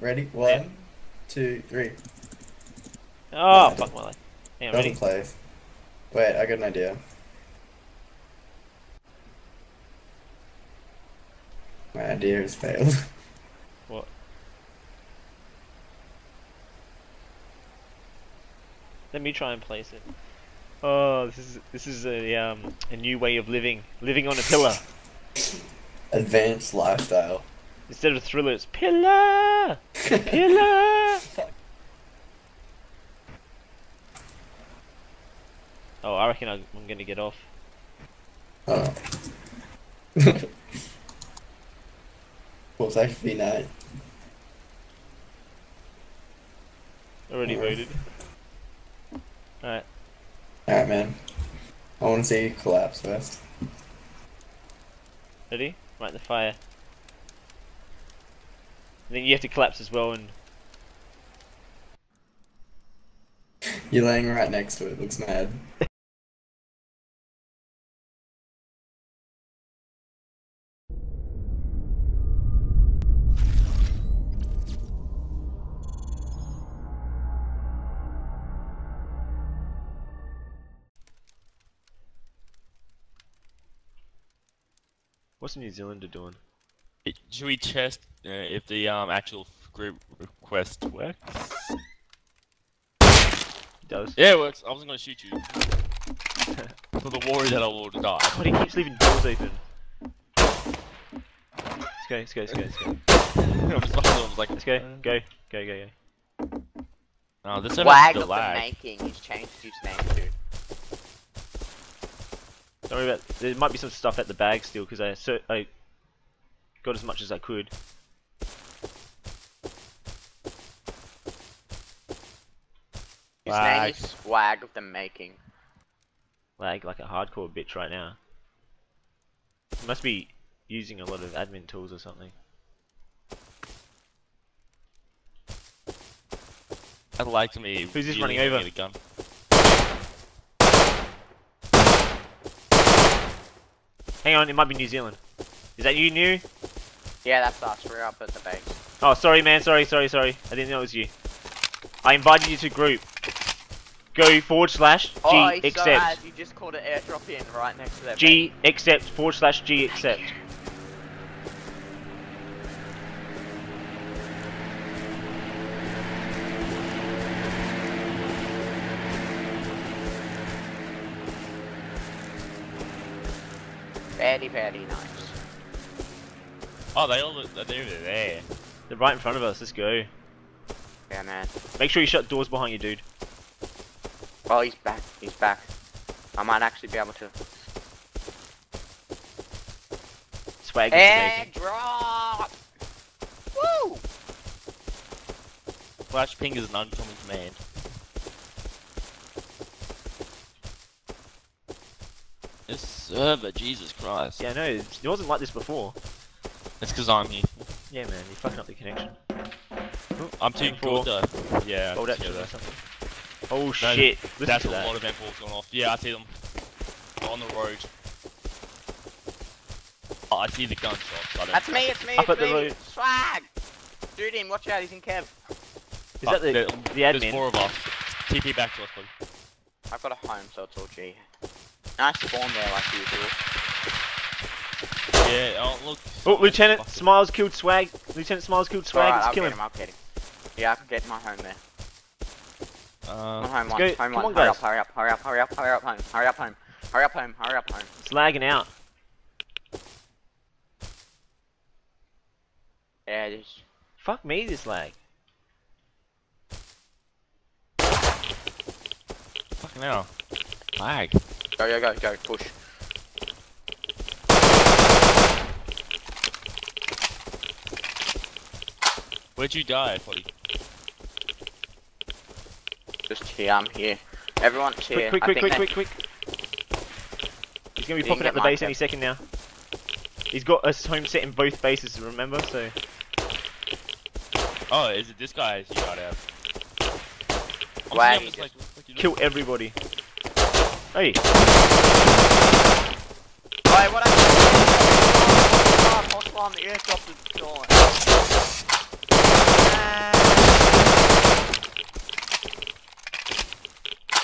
Ready? One, two, three. Oh, Yeah. fuck my life. Yeah, Doesn't ready? play. Wait, I got an idea. My idea has failed. What? Let me try and place it. Oh, this is this is a um a new way of living. Living on a pillar. Advanced lifestyle. Instead of thriller, it's pillar. Pillar. Oh, I reckon I'm gonna get off. Oh. What's actually night? Already Yeah. voted. Alright. Alright, man. I want to see you collapse first. Ready? Right the fire. And then you have to collapse as well and You're laying right next to it. Looks mad. what's New Zealander doing? Should we test uh, if the um actual group request works? He does. Yeah, it works. I wasn't gonna shoot you. For the worry that I will die. God, he keeps leaving doors open. Let's go, let's go, let's go, let's go. I was, I was like, Let's go, uh, go, go, go, go. Oh, this one Wag has of the the lag. making. He's changed his name to. Don't worry about. There might be some stuff at the bag still because I so I got as much as I could. His Wag. name is Wag of the making. Lag like a hardcore bitch right now. He must be using a lot of admin tools or something. I'd like me. Who's this running over? a gun. Hang on, it might be New Zealand. Is that you, new? Yeah, that's us. We're up at the base. Oh, sorry, man. Sorry, sorry, sorry. I didn't know it was you. I invited you to group. Go forward slash G oh, he's so accept. You just called an airdrop in right next to their G accept forward slash G accept. base. Very, very nice. Oh, they all look. They're there. They're right in front of us. Let's go. Yeah, man. Make sure you shut doors behind you, dude. Oh, he's back. He's back. I might actually be able to. Swag is amazing. Airdrop! Woo! Flash ping is an uncommon command. This server, Jesus Christ. Yeah, no, it wasn't like this before. It's because I'm here. Yeah, man, you're fucking up the connection. I'm too Four. Yeah. Hold I action can hear or something. Oh shit! Listen That's a that. lot of M4s going off. Yeah, I see them. On the road. Oh, I see the gunshots. I don't That's me, it's me, Up it's at the me! road. Swag! Dude, him, watch out, he's in Kev. Is that the, there- the There's admin? four of us. TP back to us, buddy. I've got a home, so it's all G. Nice spawn there, like usual. Yeah, oh look. Oh, Lieutenant Fuck it. Smiles killed Swag. Lieutenant Smiles killed Swag. Alright, Let's I'll kill get him. him, I'll get him. Yeah, I can get my home there. Uh, Come home let's one, go- home come one. on, hurry guys. up, hurry up, hurry up, hurry up, hurry up, home, hurry up, home, hurry up, home, hurry up, home. It's lagging out. Yeah, it is. Fuck me, this lag. fucking hell. Lag. Go, go, go, go, push. Where'd you die, buddy? Just here, I'm here. Everyone's here. Quick, quick, I quick, think quick, quick, quick. He's gonna be Didn't popping get up the base any second now. He's got a home set in both bases, remember? So Oh, is it this guy you got out? I'm Wag, seeing him, he it's like, what you kill everybody. Hey, Wait, what happened? Oh, possible on the airdrop is gone.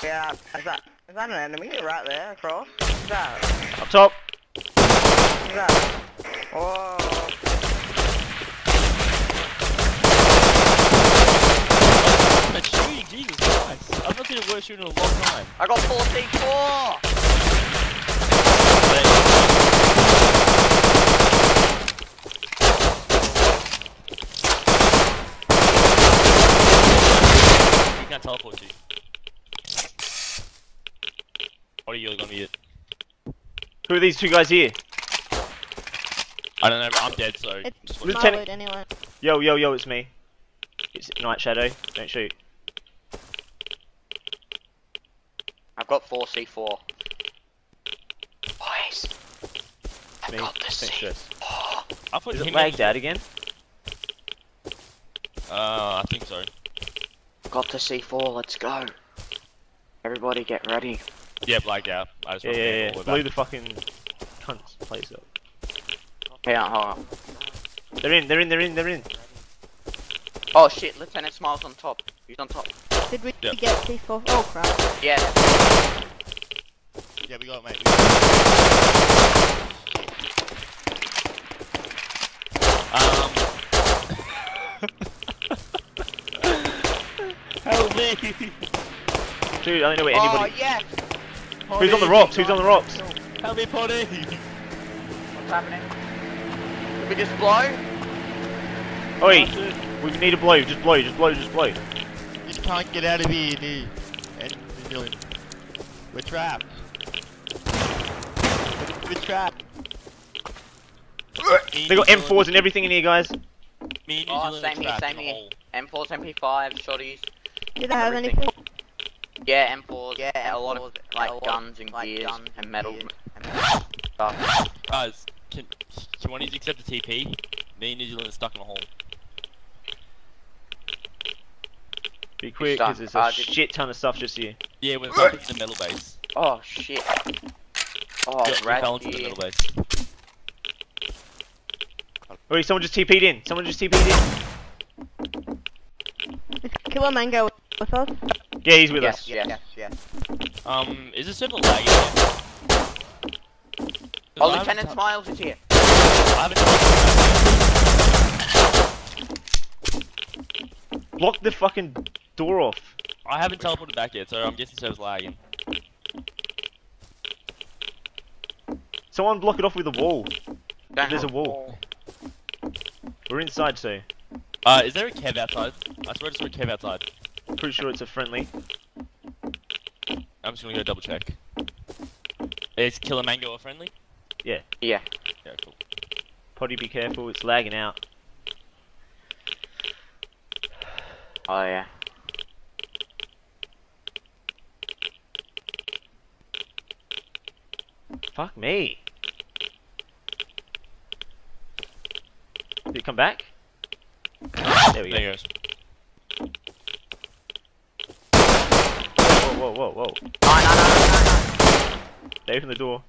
Yeah, is that, is that an enemy right there across? Is that? Up top. Is that? Oh. Whoa. Jesus Christ. I've not seen a worse shooting a long time. I got 44! Teleport to. What are you gonna be? Who are these two guys here? I don't know, I'm dead, so. It's just. Lieutenant- loot anyway. Yo, yo, yo, it's me. It's Night Shadow. Don't shoot. I've got 4 C4. Boys, It's me. got the Don't C. stress. I put Is it him lagged out again? Uh, I think so. Got the C4, let's go. Everybody get ready. Yeah, blacked out. I just Yeah, yeah, yeah. all the way Blew the fucking cunts place up. Yeah, hold on. They're in, they're in, they're in, they're in. Oh shit, Lieutenant Smiles on top. He's on top. Did we Yep. get C4? Oh crap. Yeah. Yeah, we got it, mate. Um. Help me! Dude, I don't know where Oh anybody. yes! Who's on the rocks? Who's on the rocks? Help me, Potty! What's happening? Did we just blow? Oi! We need a blow. Just blow. Just blow. Just blow. You can't get out of here, dude. And New Zealand. We're trapped. We're, we're trapped. They got M4s and everything in here, guys. Me and Oh, same here, same here. M4s, MP5, shotties. Did I have anything? Yeah, M4s. Yeah, a lot of like lot, guns and like gears guns and and metal gears stuff. Guys, can, can one of you accept the TP? Me and New are stuck in a hole. Be quick, because there's a Uh, shit ton of stuff just here. Yeah, we're stuck in the metal base. Oh shit. Oh, yeah, we rat fell into the metal base. Oi, someone just TP'd in. Someone just TP'd in. Is Killer Mango with us? Yeah, he's with Yes, us. yes. Yes, yes. Um, is this server lagging? Oh, I Lieutenant tel- Smiles is here. I haven't, Block the fucking door off. I haven't teleported back yet, so I'm guessing server's lagging. Someone block it off with a wall. Don't There's a wall. We're inside, so Uh, is there a Kev outside? I swear I saw a Kev outside. Pretty sure it's a friendly. I'm just gonna go double check. Is Killer Mango a friendly? Yeah. Yeah, cool. Potty, be careful. It's lagging out. Oh yeah. Fuck me. Did it come back? Ah! There we There go. goes. Whoa, whoa, whoa, whoa. No, no, no, no, no, no. They opened the door.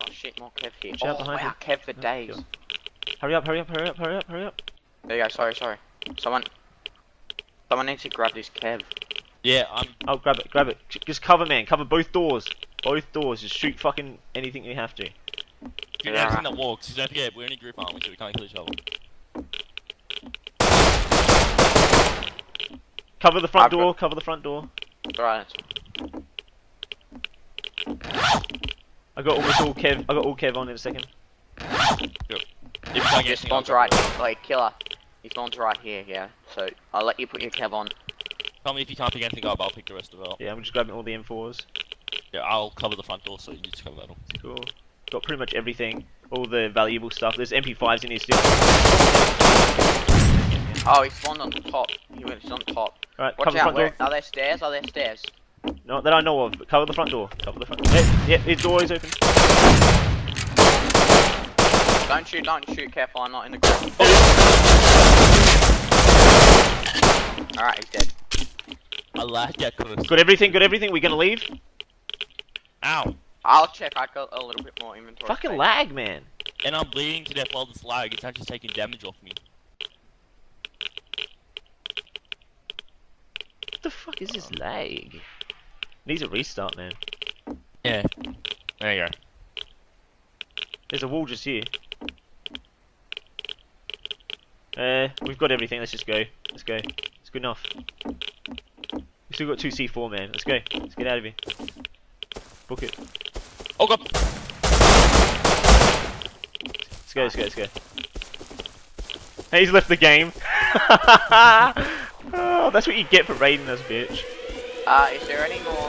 Oh shit, more Kev here. Watch out oh behind wow, you. Kev for Oh, days. Hurry up, hurry up, hurry up, hurry up, hurry up. There you go. Sorry, sorry. Someone. Someone needs to grab this Kev. Yeah, I'm. Oh, grab it, grab it. Just cover, man. Cover both doors. Both doors. Just shoot fucking anything you have to. Shoot Yeah. everything that walks. 'cause Don't forget, we're in a group, aren't we? So we can't kill each other. Cover the front I've got- door. Cover the front door. Right. I got almost all Kev. I got all Kev on in a second. Yep. If you can't get This anything, spawn's right. for it. Like killer. He spawns right here. Yeah. So I'll let you put your Kev on. Tell me if you can't pick anything up, I'll pick the rest of it up. Yeah, I'm just grabbing all the M4s. Yeah, I'll cover the front door, so you just cover that all. Cool. Got pretty much everything. All the valuable stuff. There's MP5s in here still. Oh, he spawned on the top. He went on top. Alright, Watch cover the out. front Where, door. are there stairs? Are there stairs? Not that I know of, but cover the front door. Cover the front door. Yeah, yeah, his door is open. Don't shoot. Don't shoot. Careful. I'm not in the group. All right. He's dead. I lag at close. Got everything, got everything. we're gonna leave? Ow! I'll check. I got a little bit more inventory. Fucking space. lag, man. And I'm bleeding to death while this lag. It's actually taking damage off me. The fuck is this lag? Needs a restart, man. Yeah. There you go. There's a wall just here. Uh, we've got everything. Let's just go. Let's go. It's good enough. We still got two C4, man. Let's go. Let's get out of here. Book it. Oh god! Let's go. Let's go. Let's go. Hey, he's left the game. that's what you get for raiding us, bitch. Uh, is there any more?